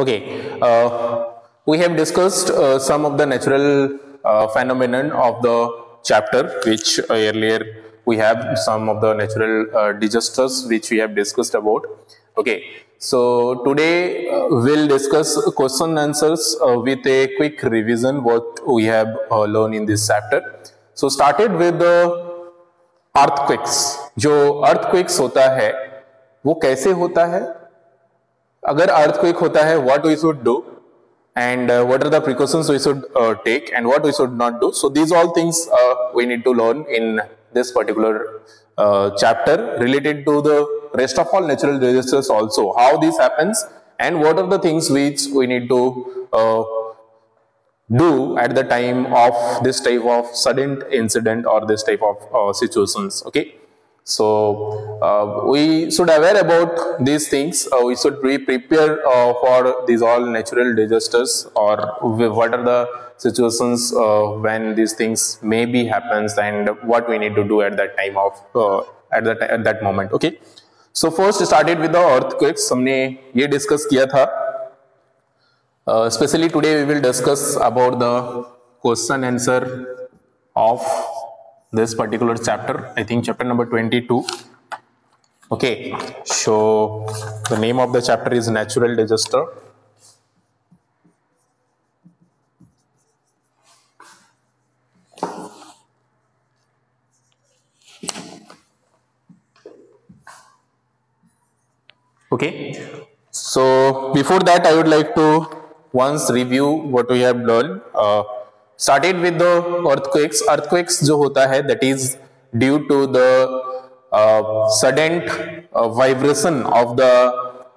Okay, uh, we have discussed uh, some of the natural uh, phenomenon of the chapter, which earlier we have some of the natural uh, disasters which we have discussed about. Okay, so today uh, we'll discuss question answers uh, with a quick revision what we have uh, learned in this chapter. So started with the earthquakes. जो earthquakes होता है वो कैसे होता है अगर earthquake होता है what we should do and uh, what are the precautions we should uh, take and what we should not do so these all things uh, we need to learn in this particular uh, chapter related to the rest of all natural disasters also how this happens and what are the things which we need to uh, do at the time of this type of sudden incident or this type of uh, situations okay so uh, we should aware about these things uh, we should be prepared uh, for these all natural disasters or what are the situations uh, when these things maybe happens and what we need to do at that time of uh, at that at that moment okay so first started with the earthquakes हमने ये discuss किया था specially today we will discuss about the question answer of this particular chapter i think chapter number 22 okay so the name of the chapter is natural disaster. Okay so before that i would like to once review what we have learned. Uh, started with the earthquakes earthquakes जो होता है that is due to the uh, sudden uh, vibration of the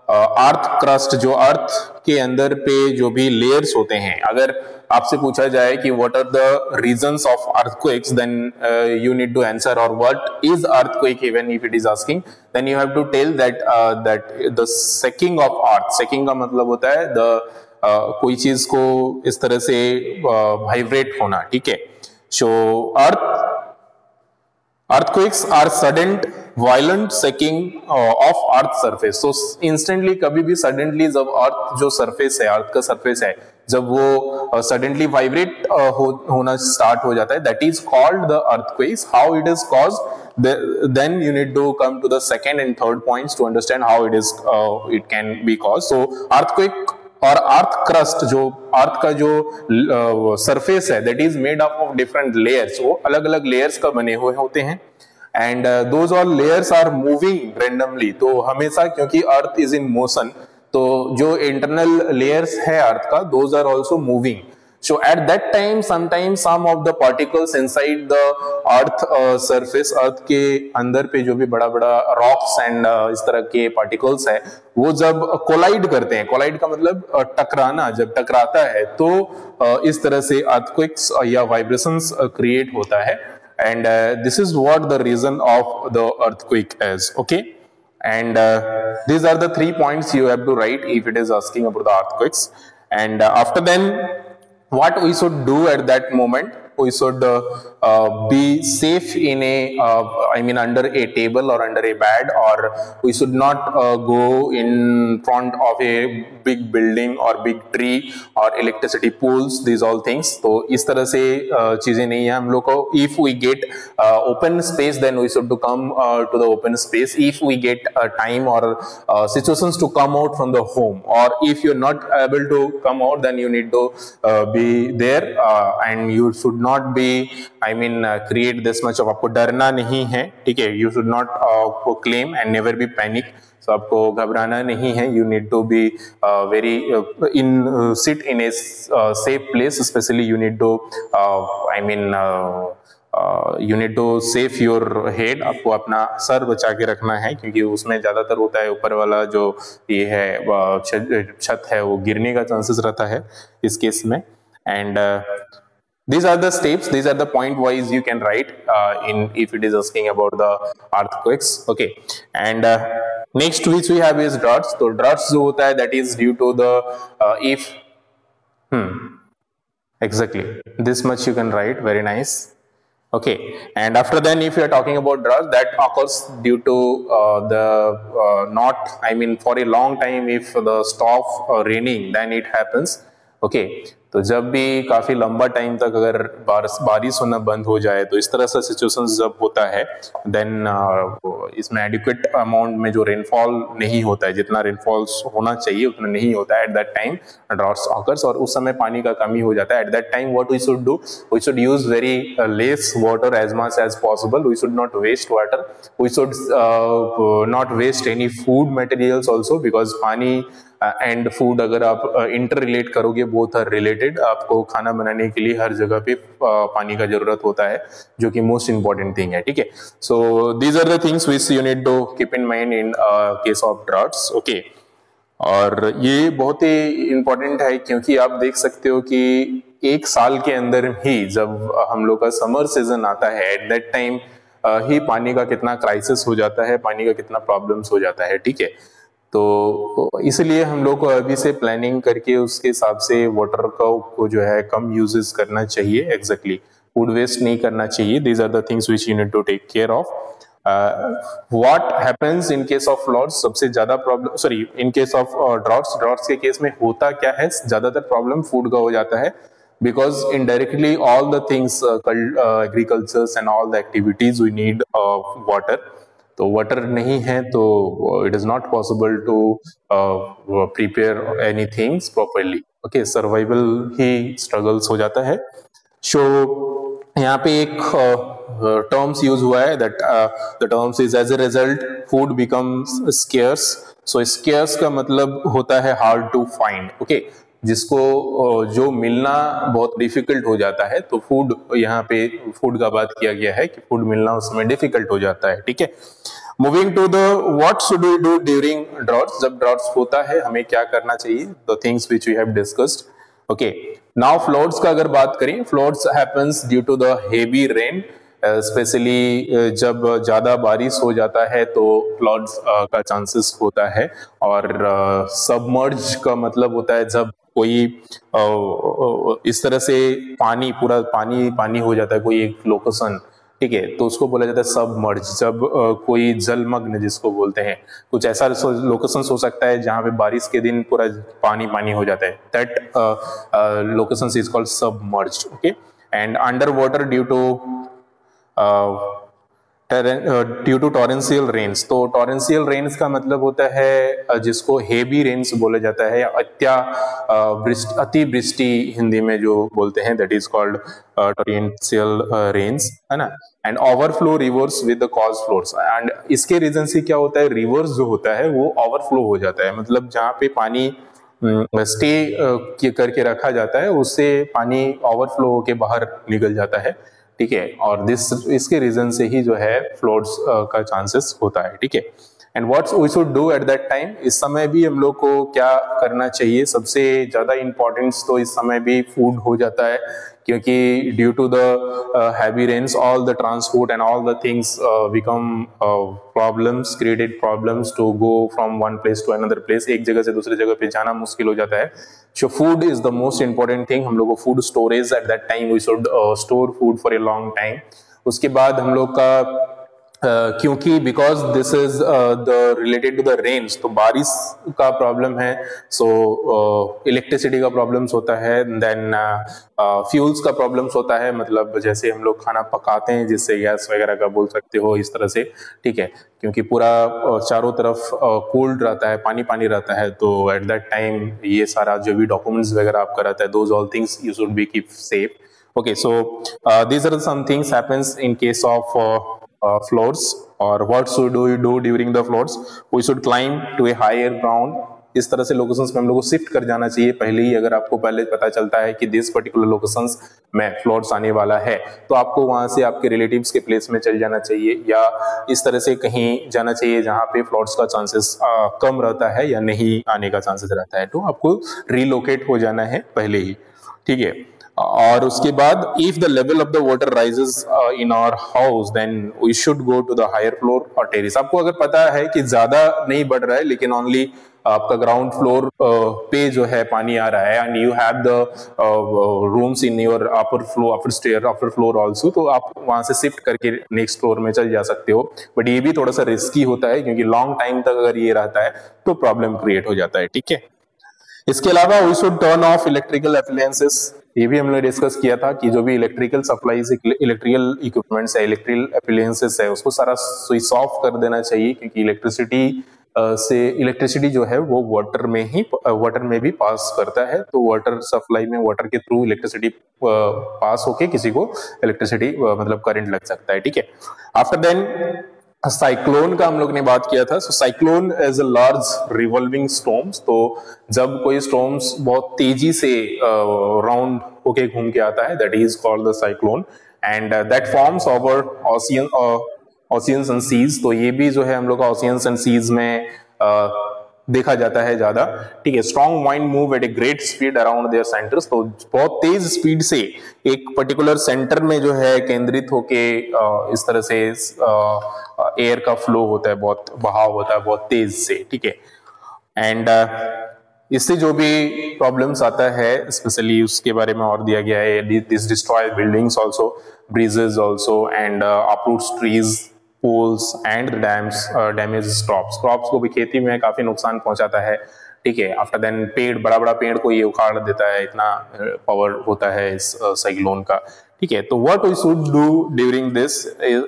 uh, earth crust जो earth के अंदर पे जो भी layers होते हैं अगर आपसे पूछा जाए कि the reasons of earthquakes then uh, you need to answer or what is earthquake even if it is asking then you have to tell that uh, that the shaking of earth shaking का मतलब होता है Uh, कोई चीज़ को इस तरह से vibrate होना ठीक है? So earth earthquakes are sudden violent shaking of earth surface so instantly कभी भी सडनली जब अर्थ जो सरफेस है अर्थ का सरफेस है जब वो सडनली uh, वाइब्रेट uh, हो, होना स्टार्ट हो जाता है that is called the earthquakes how it is cause then you need to come to the second and third point to understand how it is it can be cause so earthquake और earth crust जो earth का जो surface है that is made up of different layers वो अलग अलग layers का बने हुए होते हैं। And those all layers are moving randomly तो हमेशा क्योंकि अर्थ इज़ इन मोशन तो जो इंटरनल लेयर्स है अर्थ का those are also moving So at that time, sometimes some of the particles inside the earth uh, surface, earth के अंदर पे जो भी बड़ा बड़ा rocks and uh, इस तरह के particles है, वो जब कोलाइड करते हैं, कोलाइड का मतलब uh, टकराना, जब टकराता है, तो uh, इस तरह से earthquakes uh, या vibrations uh, create होता है, and uh, this is what the reason of the earthquake is. Okay. And uh, these are the three points you have to write if it is asking about the earthquakes. And uh, after then, what we should do at that moment we should uh, uh, be safe in a uh, i mean under a table or under a bed or we should not go in front of a big building और big tree और electricity poles these all things तो इस तरह से चीज़ें नहीं है हम लोग को। If we get open space then we should to come to the open space if we get time और situation to come out from the home और if you are not able to come out then you need to be there and you should not be I mean create this much of आपको डरना नहीं है, ठीक है? You should not claim and never be panic panic so आपको घबराना नहीं है। You need to be uh, in uh, uh, uh, safe place especially you need to uh, I mean uh, you need to safe your head आपको अपना sir बचा के रखना है क्योंकि उसमें ज़्यादातर होता है ऊपर वाला जो ये है छत है वो गिरने का चांसेस रहता है इस केस में। And these are the steps these are the point wise you can write uh, in if it is asking about the earthquakes okay? And uh, next which we have is droughts. So droughts jo hota hai that is due to the uh, if hmm exactly. This much you can write very nice. Okay and after then if you are talking about drought that occurs due to uh, the uh, not i mean for a long time if the stop uh, raining then it happens. Okay तो जब भी काफ़ी लंबा time तक अगर बारिश बारिश होना बंद हो जाए तो इस तरह से सिचुएशन जब होता है देन इसमें एडिक्वेट अमाउंट में जो रेनफॉल नहीं होता है, जितना रेनफॉल होना चाहिए, उतना नहीं होता है at that time droughts occurs और उस समय पानी का कमी हो जाता है। At that time what we should do we should use very less water as much as possible we should not waste water we should not waste any food materials also because पानी and food अगर आप interrelate करोगे both are related आपको खाना बनाने के लिए हर जगह पे पानी का ज़रूरत होता है, जो कि मोस्ट इंपॉर्टेंट थिंग है, ठीक है? So these are the things which you need to keep in mind in case of drafts okay और ये बहुत ही इंपॉर्टेंट है, क्योंकि आप देख सकते हो कि एक साल के अंदर ही जब हम लोग का समर सीज़न आता है एट दैट टाइम ही पानी का कितना क्राइसिस हो जाता है, पानी का कितना प्रॉब्लम्स हो जाता है, ठीक है? तो इसलिए हम लोग को अभी से प्लानिंग करके उसके हिसाब से वाटर का को जो है कम यूजेस करना चाहिए एग्जैक्टली फ़ूड वेस्ट नहीं करना चाहिए. These are the things which you need to take care of what happens in case of floods सबसे ज़्यादा problem sorry in case of droughts droughts के केस में होता क्या है? ज़्यादातर प्रॉब्लम फ़ूड का हो जाता है the things uh, uh, agriculture and all the activities we need uh, water. तो वाटर नहीं है तो it is not possible to prepare any things properly okay survival he struggles हो जाता है. सो यहाँ पे एक टर्म्स uh, यूज़ हुआ है that the terms is as a result food becomes scarce so scarce का मतलब होता है हार्ड टू फाइंड ओके जिसको जो मिलना बहुत डिफ़िकल्ट हो जाता है तो फ़ूड यहाँ पे फ़ूड का बात किया गया है कि फ़ूड मिलना उसमें डिफ़िकल्ट हो जाता है, ठीक है? Moving to the what should we do during droughts जब ड्रॉट्स होता है, हमें क्या करना चाहिए? The things which we have discussed okay now floods का अगर बात करें floods happens due to the heavy rain specially जब ज़्यादा बारिश हो जाता है तो फ्लड्स का चांसेस होता है, और सबमर्ज का मतलब होता है जब कोई इस तरह से पानी, पूरा पानी पानी हो जाता है, कोई एक लोकेशन ठीक है? तो उसको बोला जाता है सब मर्ज जब कोई जलमग्न जिसको बोलते हैं, कुछ ऐसा लोकेशन हो सकता है जहाँ पे बारिश के दिन पूरा पानी पानी हो जाता है। That location is called submerge okay and under water due to due to torrential rains तो टॉरेंशियल रेन्स का मतलब होता है जिसको हेवी रेन्स बोला जाता है, या अत्या अति वृष्टि हिंदी में जो बोलते हैं that is called torrential rains है ना? And overflow rivers with the cause floods and इसके रीजन से क्या होता है रिवर्स जो होता है, वो ओवरफ्लो हो जाता है। मतलब जहाँ पे पानी स्टे करके रखा जाता है, उससे पानी ओवरफ्लो होके बाहर निकल जाता है। ठीक है? और दिस इसके रीजन से ही जो है फ्लोड्स का चांसेस होता है, ठीक है? And what's we should do at that time इस समय भी हम लोग को क्या करना चाहिए? सबसे ज़्यादा इंपॉर्टेंस तो इस समय भी फ़ूड हो जाता है, क्योंकि due to the heavy rains all the transport and all the things become problems created problems to go from one place to another place एक जगह से दूसरी जगह पे जाना मुश्किल हो जाता है। So food is the most important thing हम लोग को food storage at that time we should store food for a long time उसके बाद हम लोग का क्योंकि because this is the related to the rains तो बारिश का प्रॉब्लम है सो इलेक्ट्रिसिटी का प्रॉब्लम्स होता है देन फ्यूल्स का प्रॉब्लम्स होता है मतलब जैसे हम लोग खाना पकाते हैं जिससे गैस वगैरह का बोल सकते हो इस तरह से ठीक है? क्योंकि पूरा चारों तरफ़ कोल्ड रहता है पानी पानी रहता है तो एट दैट टाइम ये सारा जो भी डॉक्यूमेंट्स वगैरह आपका रहता है those all things you should be keep safe uh, these are some things happens in case of uh, floors or what should we do during the floors? We should climb to a higher ground. इस तरह से locations में हम लोग को shift कर जाना चाहिए। पहले ही अगर आपको पहले पता चलता है कि दिस पर्टिकुलर लोकेशंस में फ्लोड्स आने वाला है तो आपको वहाँ से आपके रिलेटिव्स के प्लेस में चल जाना चाहिए या इस तरह से कहीं जाना चाहिए जहाँ पे फ्लोड्स का चांसेस कम रहता है या नहीं आने का चांसेस रहता है। तो आपको रिलोकेट हो जाना है पहले ही। ठीक है? और उसके बाद if the level of the water raises in our house then we should go to the higher floor और टेरिस आपको अगर पता है कि ज़्यादा नहीं बढ़ रहा है, लेकिन ओनली आपका ग्राउंड फ्लोर पे जो है पानी आ रहा है and you have the rooms in your upper floor upper stair upper floor also तो आप वहाँ से शिफ्ट करके नेक्स्ट फ्लोर में चल जा सकते हो। बट ये भी थोड़ा सा रिस्की होता है, क्योंकि लॉन्ग टाइम तक अगर ये रहता है तो प्रॉब्लम क्रिएट हो जाता है, ठीक है? इसके अलावा we should turn off electrical appliances ये भी हमने डिस्कस किया था कि जो भी इलेक्ट्रिकल सप्लाईज इलेक्ट्रिकल इक्विपमेंट्स है इलेक्ट्रिकल अप्लायंसेस है, उसको सारा स्विच ऑफ़ कर देना चाहिए क्योंकि इलेक्ट्रिसिटी से इलेक्ट्रिसिटी जो है वो वाटर में ही वाटर में भी पास करता है। तो वाटर सप्लाई में वाटर के थ्रू इलेक्ट्रिसिटी पास होके किसी को इलेक्ट्रिसिटी मतलब करंट लग सकता है, ठीक है? आफ्टर देन साइक्लोन का हम लोग ने बात किया था। So cyclone as a large revolving storms तो जब कोई स्टोम्स बहुत तेज़ी से राउंड होके घूम के आता है that is called the cyclone and that forms over ocean oceans and seas तो ये भी जो है हम लोग का ऑसियंस एंड सीज में uh, देखा जाता है ज़्यादा। ठीक है strong mind move at a great speed around their centers तो बहुत तेज स्पीड से एक पर्टिकुलर सेंटर में जो है केंद्रित होके इस तरह से एयर का फ्लो होता है, बहुत बहाव होता है, बहुत तेज से, ठीक है? एंड इससे जो भी प्रॉब्लम्स आता है स्पेशली उसके बारे में और दिया गया है this destroy buildings also bridges also and uproots trees poles and dams damage crops crops को भी खेती में काफ़ी नुकसान पहुंचाता है ठीक है? आफ्टर देन पेड़ बड़ा बड़ा पेड़ को ये उखाड़ देता है इतना पावर uh, होता है इस साइक्लोन uh, का। ठीक है तो what we should do during this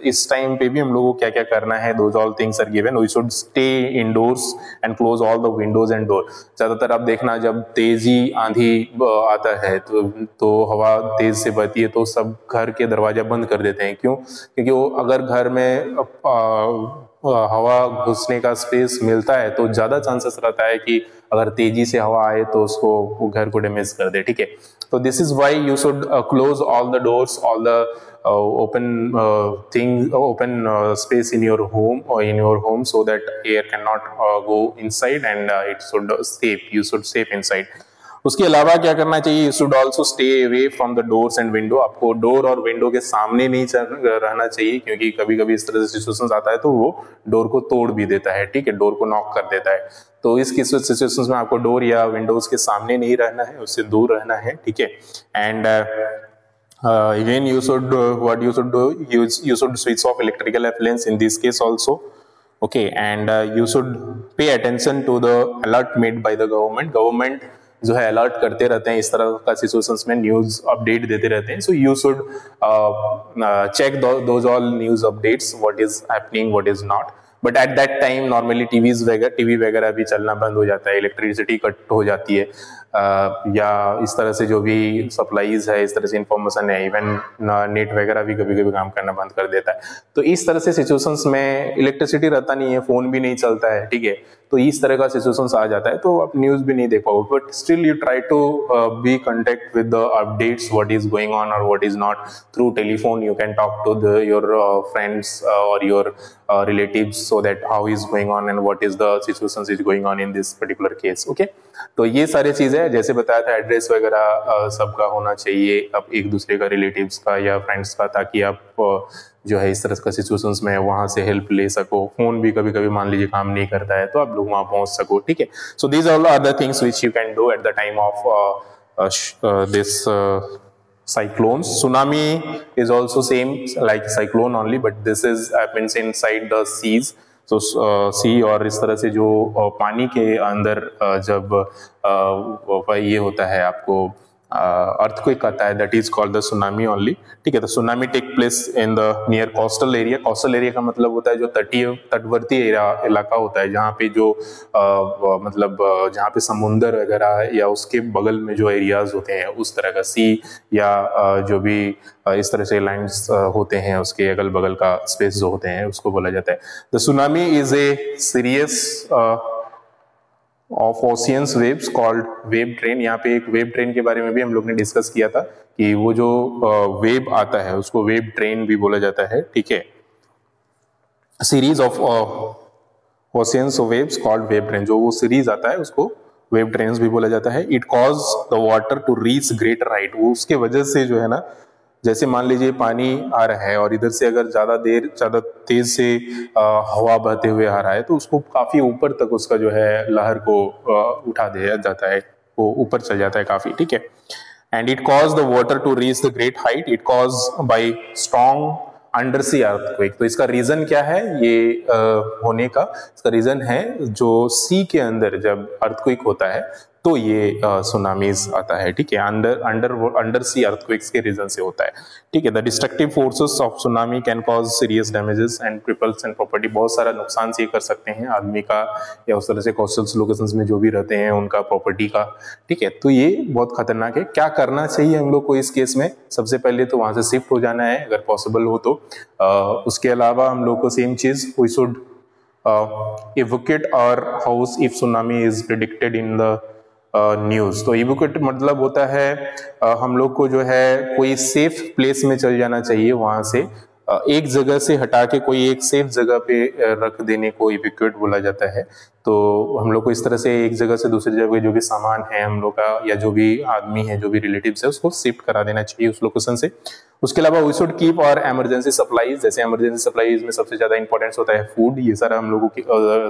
इस टाइम पे भी हम लोगों को क्या क्या करना है those all things are given we should stay indoors and close all the windows and door ज़्यादातर आप देखना जब तेज़ी आंधी आता है तो तो हवा तेज से बहती है तो सब घर के दरवाज़ा बंद कर देते हैं। क्यों? क्योंकि वो अगर घर में आ, हवा घुसने का स्पेस मिलता है तो ज़्यादा चांसेस रहता है कि अगर तेज़ी से हवा आए तो उसको घर को डैमेज कर दे ठीक है? So this is why you should uh, close all the doors, all the uh, open uh, thing, uh, open uh, space in your home or in your home so that air cannot go inside and it should escape. You should safe inside. उसके अलावा क्या करना चाहिए? Should also stay away from the doors and window आपको door और window के सामने नहीं रहना चाहिए क्योंकि कभी कभी इस तरह से सिचुएशन आता है तो वो डोर को तोड़ भी देता है ठीक है? डोर को नॉक कर देता है। तो इस सिचुएशन में आपको डोर या विंडोज़ के सामने नहीं रहना है उससे दूर रहना है ठीक है? And even you should what you should you should switch off electrical appliance in this case okay? And uh, you should pay attention to the alert made by the government. Government जो है alert करते रहते हैं, इस तरह का situations में news update देते रहते हैं। So you should check all news updates what is happening what is not but at that time normally TVs वगैरह टीवी वगैरह भी चलना बंद हो जाता है इलेक्ट्रिसिटी कट हो जाती है। या इस तरह से जो भी सप्लाईज है, इस तरह से इंफॉर्मेशन है इवन नेट वगैरह भी कभी कभी काम करना बंद कर देता है। तो इस तरह से सिचुएशंस में इलेक्ट्रिसिटी रहता नहीं है फ़ोन भी नहीं चलता है, ठीक है? तो इस तरह का सिचुएशन आ जाता है तो आप न्यूज़ भी नहीं देख पाओगे। But still you try to be contact with the updates what is going on और what is not through telephone you can talk to the your friends और your relatives so that how is going on and what is the situation is going on in this particular case okay तो ये सारी चीज़ें जैसे बताया था address वगैरह सबका होना चाहिए, अब एक दूसरे का रिलेटिव्स का या फ्रेंड्स का, ताकि आप जो है इस तरह का सिचुएशंस में वहाँ से हेल्प ले सको। फ़ोन भी कभी कभी मान लीजिए काम नहीं करता है तो आप लोग वहाँ पहुँच सको, ठीक है? So these all are the things which you can do at the time of this cyclones. Tsunami is also same, like cyclone only, but this is, happens inside the seas. तो सी और इस तरह से जो पानी के अंदर जब ये होता है आपको अर्थक्वेक आता है that is called the tsunami only ठीक है तो tsunami take place in the near coastal area coastal area का मतलब होता है जो तटीय तटवर्ती इलाका होता है जहाँ पे जो आ, मतलब जहाँ पे समुंदर वगैरह है या उसके बगल में जो एरियाज़ होते हैं उस तरह का सी या जो भी इस तरह से लैंड्स होते हैं उसके अगल बगल का स्पेस जो होते हैं उसको बोला जाता है। The tsunami is a serious of oceans waves called wave train यहाँ पे एक वेब ट्रेन के बारे में भी हम लोग ने डिस्कस किया था कि वो जो वेब आता है, उसको वेब ट्रेन भी बोला जाता है, ठीक है? Series of oceans waves called wave train जो वो सीरीज़ आता है, उसको वेब ट्रेन भी बोला जाता है. It cause the water to reach greater height वो उसके वजह से जो है ना जैसे मान लीजिए पानी आ रहा है और इधर से अगर ज़्यादा देर ज़्यादा तेज से हवा बहते हुए आ रहा है तो उसको काफ़ी ऊपर तक उसका जो है लहर को उठा दिया जाता है वो ऊपर चल जाता है काफ़ी ठीक है? And it cause the water to reach the great height it cause by strong under sea earthquake तो इसका रीजन क्या है? ये आ, होने का इसका रीजन है जो सी के अंदर जब अर्थक्वेक होता है तो ये सुनामीज आता है ठीक है? Under under under sea earthquakes के रीजन से होता है ठीक है? The destructive forces of tsunami can cause serious damages and triples and property बहुत सारा नुकसान से कर सकते हैं आदमी का या उस तरह से कोस्टल लोकेशंस में जो भी रहते हैं उनका प्रॉपर्टी का ठीक है? तो ये बहुत खतरनाक है। क्या करना चाहिए हम लोग को इस केस में? सबसे पहले तो वहाँ से शिफ्ट हो जाना है अगर पॉसिबल हो तो। आ, उसके अलावा हम लोग को same cheese we should evacuate our house if tsunami is predicted in the news तो ई बुक मतलब होता है हम लोग को जो है कोई सेफ़ प्लेस में चल जाना चाहिए वहाँ से। एक जगह से हटा के कोई एक सेफ़ जगह पे रख देने को इविक्यूट बोला जाता है। तो हम लोग को इस तरह से एक जगह से दूसरी जगह जो भी सामान है हम लोग का, या जो भी आदमी है, जो भी रिलेटिव्स है, उसको शिफ्ट करा देना चाहिए उस लोकेशन से। उसके अलावा वी शुड कीप और एमरजेंसी सप्लाईज जैसे एमरजेंसी सप्लाईज में सबसे ज़्यादा इंपॉर्टेंस होता है फ़ूड ये सारा हम लोगों की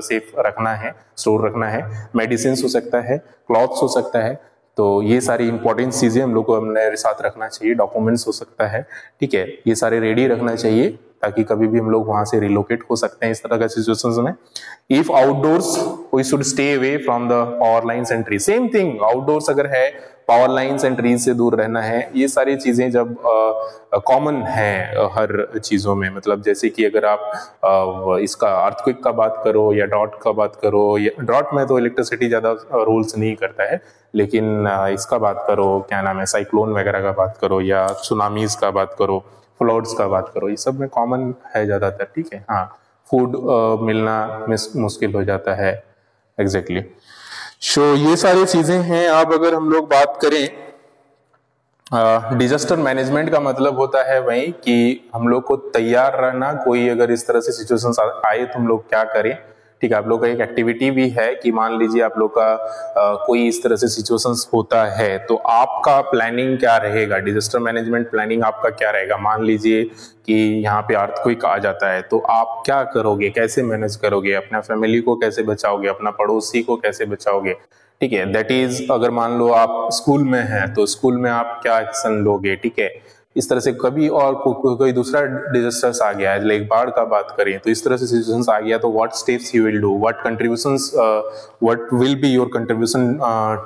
सेफ़ रखना है स्टोर रखना है। मेडिसिन हो सकता है क्लॉथ्स हो सकता है। तो ये सारी इंपॉर्टेंट चीज़ें हम लोग को हमने साथ रखना चाहिए डॉक्यूमेंट्स हो सकता है, ठीक है? ये सारे रेडी रखना चाहिए ताकि कभी भी हम लोग वहाँ से रिलोकेट हो सकते हैं इस तरह का सिचुएशन में। If outdoors we should stay away from the power lines and tree same thing outdoors अगर है पावर लाइन्स एंड ट्रीज से दूर रहना है ये सारी चीज़ें जब कॉमन है हर चीज़ों में मतलब जैसे कि अगर आप आ, इसका अर्थक्विक का बात करो या ड्रॉट का बात करो या ड्रॉट में तो इलेक्ट्रिसिटी ज़्यादा रोल्स नहीं करता है लेकिन इसका बात करो क्या नाम है साइक्लोन वगैरह का बात करो या सुनामीज का बात करो फ्लड्स का बात करो ये सब में कॉमन है ज़्यादातर ठीक है हाँ फ़ूड मिलना मुश्किल हो जाता है एग्जैक्टली exactly. सो so, ये सारी चीज़ें हैं। आप अगर हम लोग बात करें डिजास्टर मैनेजमेंट का मतलब होता है वही कि हम लोग को तैयार रहना कोई अगर इस तरह से सिचुएशन आए तो हम लोग क्या करें? ठीक है आप लोग का एक एक्टिविटी भी है कि मान लीजिए आप लोग का आ, कोई इस तरह से सिचुएशंस होता है तो आपका प्लानिंग क्या रहेगा? डिजास्टर मैनेजमेंट प्लानिंग आपका क्या रहेगा? मान लीजिए कि यहाँ पे अर्थ कोई आ जाता है तो आप क्या करोगे? कैसे मैनेज करोगे? अपना फैमिली को कैसे बचाओगे? अपना पड़ोसी को कैसे बचाओगे? ठीक है दैट इज़ अगर मान लो आप स्कूल में हैं तो स्कूल में आप क्या एक्शन लोगे? ठीक है इस तरह से कभी और को, को, कोई दूसरा डिजास्टर्स आ गया है लाइक बाढ़ का बात करें तो इस तरह से सिचुएशंस आ गया तो what steps you will do what contributions what will be your contribution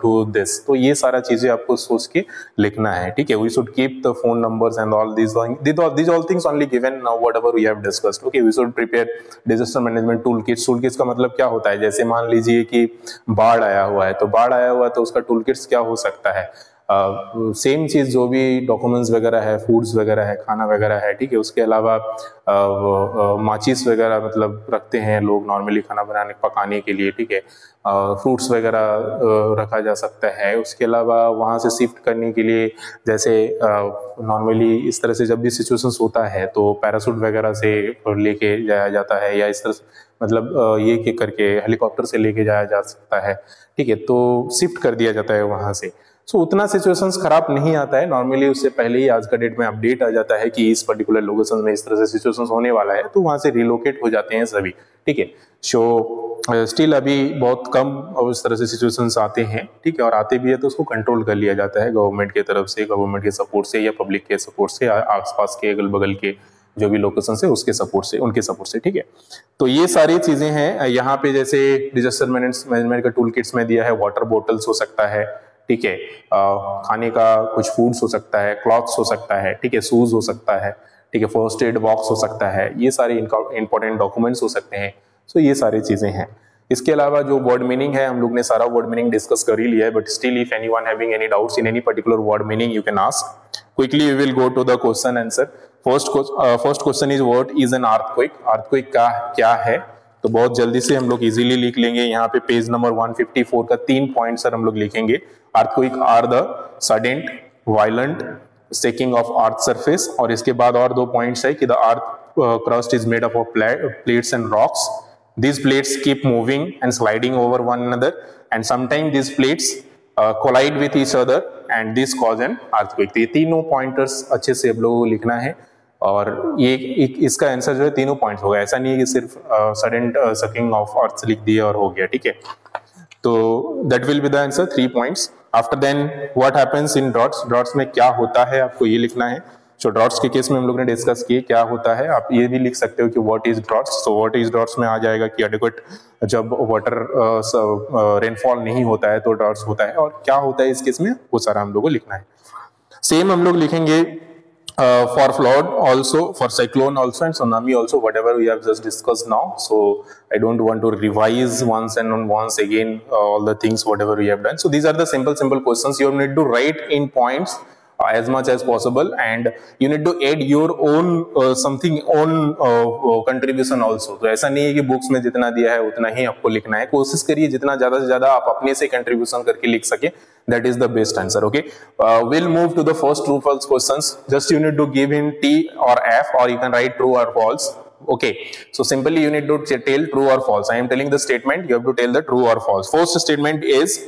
to this तो ये सारा चीज़ें आपको सोच के लिखना है ठीक है? We should keep the phone numbers and all this this all things only given now whatever we have discussed okay we should prepare disaster management tool kits tool kits का मतलब क्या होता है? जैसे मान लीजिए कि बाढ़ आया हुआ है तो बाढ़ आया हुआ है तो उसका टूल किट्स क्या हो सकता है? सेम uh, चीज़ जो भी डॉक्यूमेंट्स वगैरह है फूड्स वगैरह है खाना वगैरह है ठीक है? उसके अलावा माचिस वगैरह मतलब रखते हैं लोग नॉर्मली खाना बनाने पकाने के लिए ठीक है? फ्रूट्स वगैरह रखा जा सकता है। उसके अलावा वहाँ से शिफ्ट करने के लिए जैसे नॉर्मली इस तरह से जब भी सिचुएशंस होता है तो पैरासूट वगैरह से लेके जाया जाता है या इस तरह मतलब ये के करके हेलीकॉप्टर से लेके जाया जा सकता है ठीक है? तो शिफ्ट कर दिया जाता है वहाँ से। सो so, उतना सिचुएशंस खराब नहीं आता है। नॉर्मली उससे पहले ही आज का डेट में अपडेट आ जाता है कि इस पर्टिकुलर लोकेशन में इस तरह से सिचुएशन होने वाला है तो वहाँ से रिलोकेट हो जाते हैं सभी। ठीक है? सो स्टिल अभी बहुत कम उस तरह से सिचुएशंस आते हैं। ठीक है? और आते भी है तो उसको कंट्रोल कर लिया जाता है गवर्नमेंट की तरफ़ से गवर्नमेंट के सपोर्ट से या पब्लिक के सपोर्ट से आसपास के अगल बगल के जो भी लोकेशन से उसके सपोर्ट से उनके सपोर्ट से। ठीक है? तो ये सारी चीज़ें हैं। यहाँ पे जैसे डिजास्टर मैनेजमेंट का टूल किट्स में दिया है वाटर बोटल्स हो सकता है। ठीक है खाने का कुछ फूड्स हो सकता है क्लॉथ्स हो सकता है, ठीक है शूज़ हो सकता है, ठीक है फ़र्स्ट एड बॉक्स हो सकता है, ये सारे इंपॉर्टेंट डॉक्यूमेंट्स हो सकते हैं। सो ये सारी चीज़ें हैं। इसके अलावा जो वर्ड मीनिंग है, हम लोग ने सारा वर्ड मीनिंग डिस्कस कर ही लिया है but still if any one having any doubts in any particular word meaning you can ask quickly we will go to the question answer first first question is what is an earthquake earthquake का क्या है? तो बहुत जल्दी से हम लोग easily लिख लेंगे। यहाँ पे पेज नंबर 154 का तीन पॉइंट सर हम लोग लिखेंगे। Earthquake are the sudden violent shaking of earth surface और इसके बाद और दो पॉइंट्स है कि the earth crust is made up of plates and rocks these plates keep moving and sliding over one another and sometimes these plates uh, collide with each other and this cause an earthquake तो ये तीनों pointers अच्छे से आप लोगों को लिखना है। और ये एक इसका आंसर जो है तीनों पॉइंट्स होगा। ऐसा नहीं है कि सिर्फ़ सडन सकिंग ऑफ़ अर्थ लिख दिया और हो गया ठीक है? तो that will be the answer three points after then what happens in droughts droughts में क्या होता है? आपको ये लिखना है। सो ड्रॉट्स के केस में हम लोग ने डिस्कस किए, क्या होता है? आप ये भी लिख सकते हो कि what is droughts so what is droughts में आ जाएगा कि एडिक्वेट जब वाटर रेनफॉल नहीं होता है तो ड्रॉट्स होता है। और क्या होता है इस केस में? वो सारा हम लोग को लिखना है। सेम हम लोग लिखेंगे uh, for flood also for cyclone also and tsunami also whatever we have just discussed now. So i don't want to revise once and once again uh, all the things whatever we have done. So these are the simple simple questions. You need to write in points as much as possible and you need to add your own uh, something own uh, uh, also तो ऐसा नहीं है कि books में जितना दिया है उतना ही आपको लिखना है कोशिश करिए जितना ज़्यादा से ज़्यादा आप अपने से कंट्रीब्यूशन करके लिख सके is the best answer okay uh, we'll move to the first true false questions just you need to give in t or f or you can write true or false okay so simply you need to tell true or false i am telling the statement you have to tell the true or false first statement is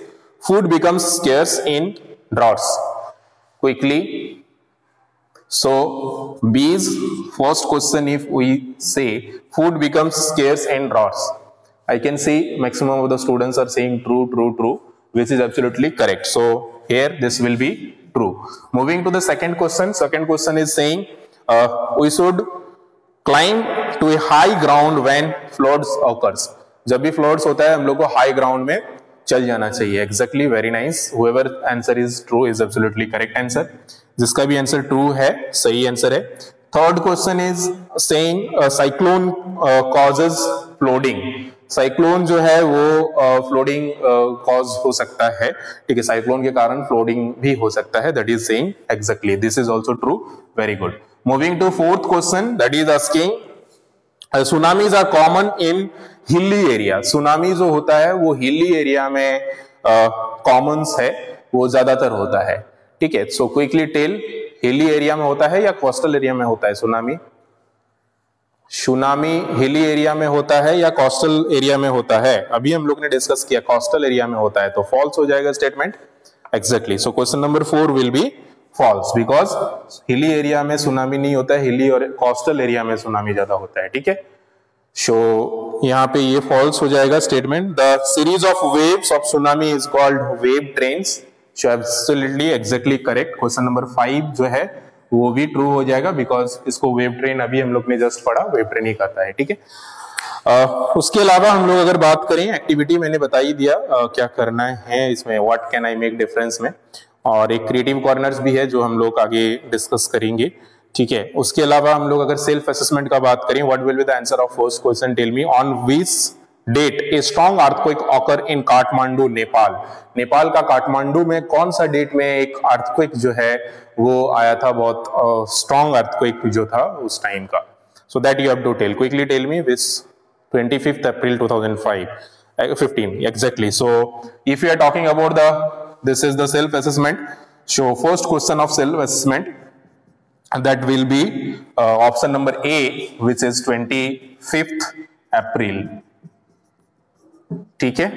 food becomes scarce in droughts quickly so b's first question if we say food becomes scarce in droughts i can see maximum of the students are saying true true true which is absolutely correct so here this will be true moving to the second question second question is saying uh, we should climb to a high ground when floods occurs जब भी floods होता है हम लोग को high ground में चल जाना चाहिए। Exactly very nice whoever answer is true is absolutely correct answer जिसका भी आंसर ट्रू है सही आंसर है। Third question is saying cyclone causes flooding cyclone जो है वो फ्लोडिंग uh, कॉज uh, हो सकता है। ठीक है साइक्लोन के कारण फ्लोडिंग भी हो सकता है। That is saying exactly this is also true very good moving to fourth question that is asking tsunamis are common in hilly area. Tsunami जो होता है वो हिली एरिया में कॉमन uh, है वो ज़्यादातर होता है। ठीक है? So quickly tell hilly area में होता है या कोस्टल एरिया में होता है सुनामी? सुनामी हिली एरिया में होता है या कोस्टल एरिया में होता है? अभी हम लोग ने डिस्कस किया कोस्टल एरिया में होता है तो फॉल्स हो जाएगा statement exactly so question number four will be false because hilly area में सुनामी नहीं होता है हिली और कोस्टल एरिया में सुनामी ज़्यादा होता है। ठीक है? सो यहाँ पे ये फॉल्स हो जाएगा statement the series of waves of tsunami is called wave trains so absolutely exactly correct question number five जो है वो भी ट्रू हो जाएगा बिकॉज़ इसको वेव ट्रेन अभी हम लोग ने जस्ट पढ़ा वेव ट्रेन ही करता है ठीक है? Uh, उसके अलावा हम लोग अगर बात करें एक्टिविटी मैंने बता ही दिया uh, क्या करना है इसमें what can I make difference में? और एक क्रिएटिव कॉर्नर्स भी है जो हम लोग आगे डिस्कस करेंगे। ठीक है? उसके अलावा हम लोग अगर सेल्फ असेसमेंट का बात करें what will be the answer of first question tell me on which date a strong earthquake occur in Kathmandu Nepal Nepal का काठमांडू में कौन सा डेट में एक अर्थक्वेक जो है वो आया था बहुत स्ट्रॉन्ग अर्थक्वेक जो था उस टाइम का? So that you have to tell quickly tell me which 25th April 2005 uh, 15 exactly. So if you are talking about the this is the self assessment so first question of self assessment that will be uh, option number A which is 25th April ठीक है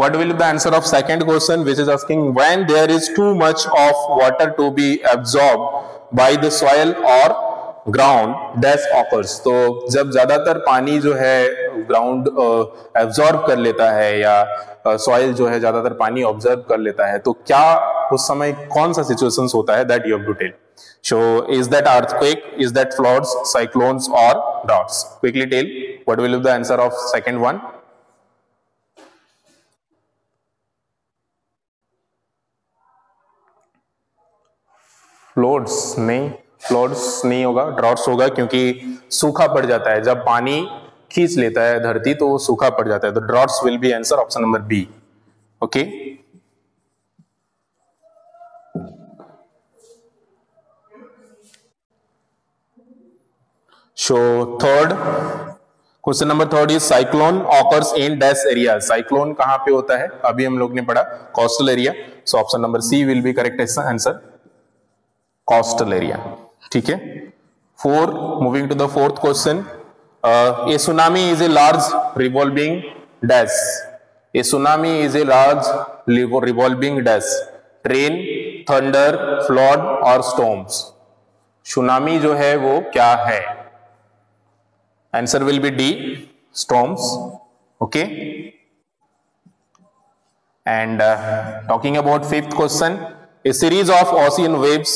what will be the answer of second question which is asking when there is too much of water to be absorbed by the soil or ground dash occurs तो जब ज़्यादातर पानी जो है ground absorb कर लेता है या सॉइल जो है, ज़्यादातर पानी ऑब्ज़र्व कर लेता है तो क्या उस समय कौन सा सिचुएशंस होता है that you have tell is that earthquake? Is that floods? Cyclones or droughts? Quickly tell, what will be the answer of second one? Floods नहीं फ्लोड्स नहीं होगा, ड्रॉट्स होगा, क्योंकि सूखा पड़ जाता है। जब पानी खींच लेता है धरती तो वो सूखा पड़ जाता है। तो droughts will be answer option number B okay so third question number third is cyclone occurs in dash area cyclone कहाँ पे होता है? अभी हम लोग ने पढ़ा coastal area so option number C will be correct answer coastal area ठीक है? Four moving to the fourth question a tsunami is a large revolving dash a tsunami is a large revolving dash train thunder flood और storms tsunami जो है वो क्या है? Answer will be D storms okay and talking about fifth question a series of ocean waves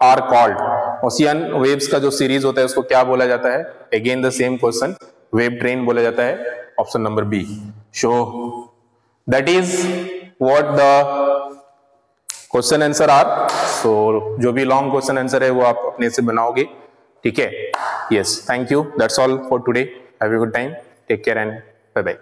are called ocean waves का जो series होता है, उसको क्या बोला जाता है? Again the same question wave train बोला जाता है option number B so that is what the question answer are so जो भी लॉन्ग क्वेश्चन आंसर है, वो आप अपने से बनाओगे। ठीक है? Yes thank you that's all for today have a good time take care and bye bye